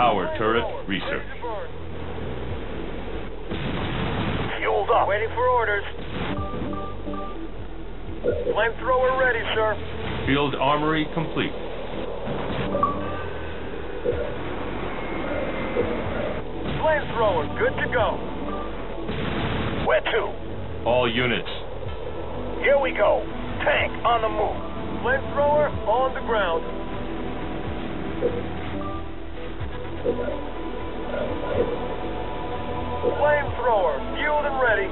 power turret research. Fueled up. Waiting for orders. Flamethrower ready, sir. Field armory complete. Flamethrower, good to go. Where to? All units. Here we go. Tank on the move. Flamethrower on the ground. Flamethrower, fueled and ready.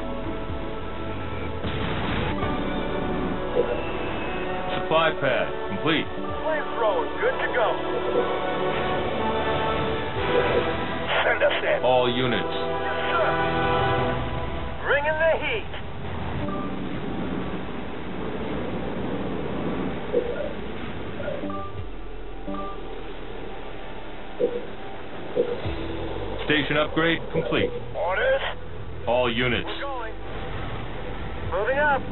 Supply pad complete. Flamethrower, good to go. Send us in. All units. Yes, sir. Bringing the heat. Station upgrade complete. Orders? All units. We're going. Moving up.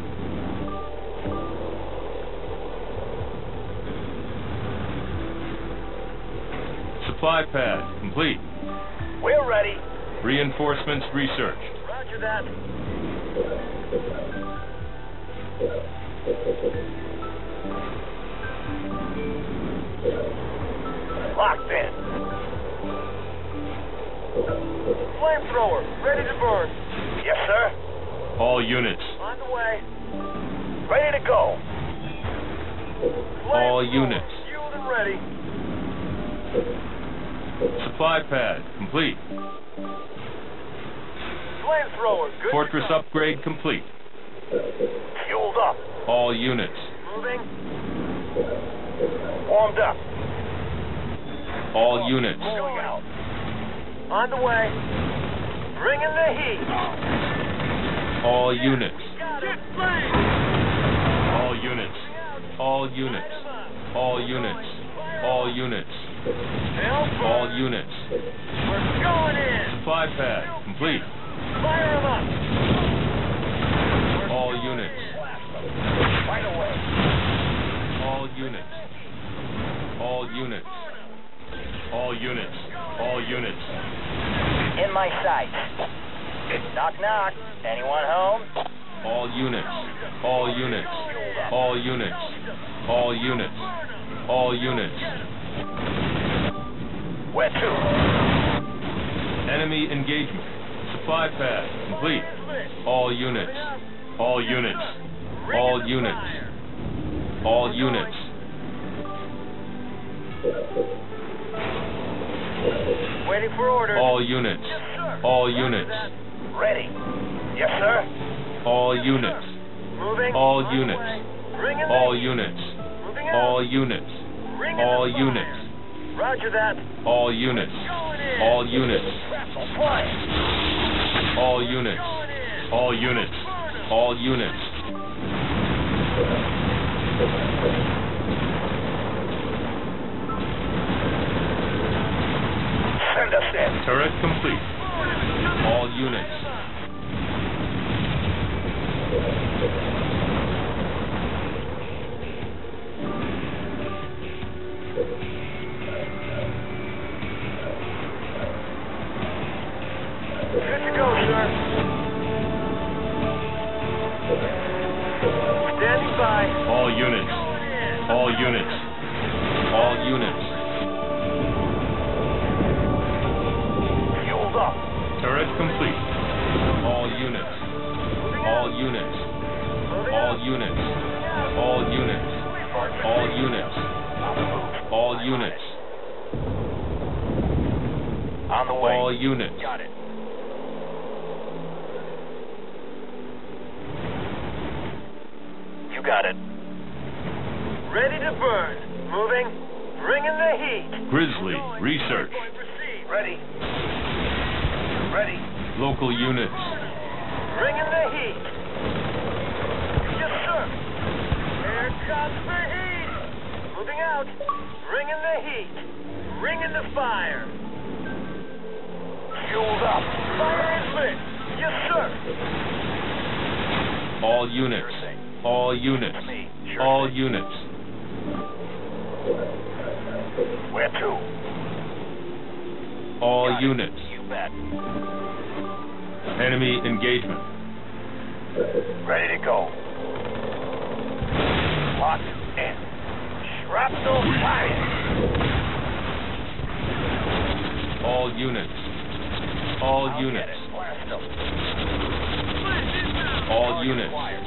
Supply pad complete. We're ready. Reinforcements researched. Roger that. Locked in. Flamethrower, ready to burn. Yes, sir. All units. On the way. Ready to go. All units. Fueled and ready. Supply pad complete. Flamethrower, good Fortress upgrade complete. Fueled up. All units. Moving. Warmed up. All units. Going out. On the way. Bringing the heat. All units. All units. All units. All units. All units. All units. We're going in. Supply pad complete. Fire them up. All units. Right away. All units. All units. All units. All units. In my sights. Knock, knock. Anyone home? All units. All units. All units. All units. All units. Where to? Enemy engagement. Supply pad complete. All units. All units. All units. All units. All units. Waiting for orders. All units. Yes, sir. All units. Ready. Yes, sir. All units. Moving. All On units. All units. Moving. All units. All units. Roger that. All units. All units. All units. All units. All units. Turret complete. All units. Complete. All units. All units. All units. All units. All units. On the move. All units. On the way. All units. Got it. You got it. Ready to burn. Moving. Bringing the heat. Grizzly research. Proceed. Ready. Ready. Local units. Bringing the heat. Yes, sir. Here comes the heat. Moving out. Bringing the heat. Bringing the fire. Fueled up. Fire is lit. Yes, sir. All units. All units. All units. Where to? All units. You bet. Enemy engagement. Ready to go. Locked in. Shrapnel fire. All units. All I'll units. Get it. Blast 'em. All Target units. acquired.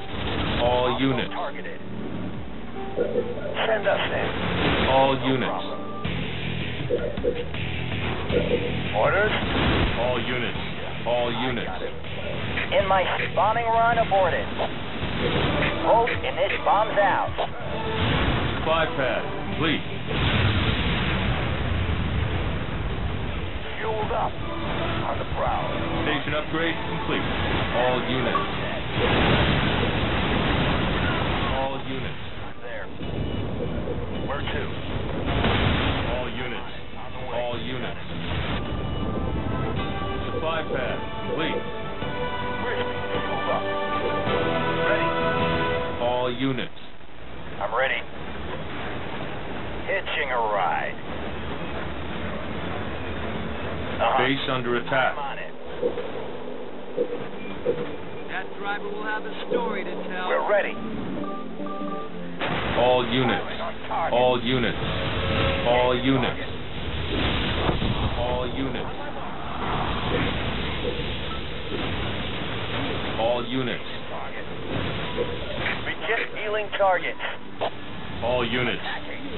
All Hostile units. Targeted. Send us in. All No units. problem. Orders? All units. All units. In my bombing run aborted. Hold and this bombs out. Supply pad complete. Fueled up. On the prowl. Station upgrade complete. All units. Units. I'm ready. Hitching a ride. Uh-huh. Base under I'm attack. on it. That driver will have a story to tell. We're ready. All units. On target. All units. All units. All units. All units. Target. Reject healing targets. All units.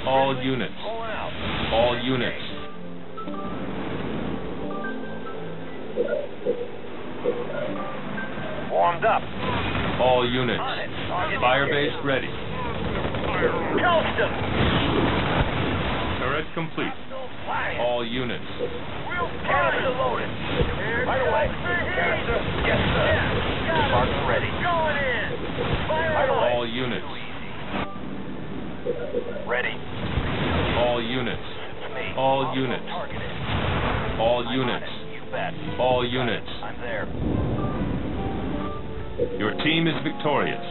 All units. All units. Warmed up. All units. Target. Firebase ready. 'em. Turret complete. All units. Canister loaded. Right away. Canister. Yes, sir. Spartan ready. Going in. Fire Right away. All units. Ready. All units. All units. All units. it. You bet. All units. I'm there. Your team is victorious.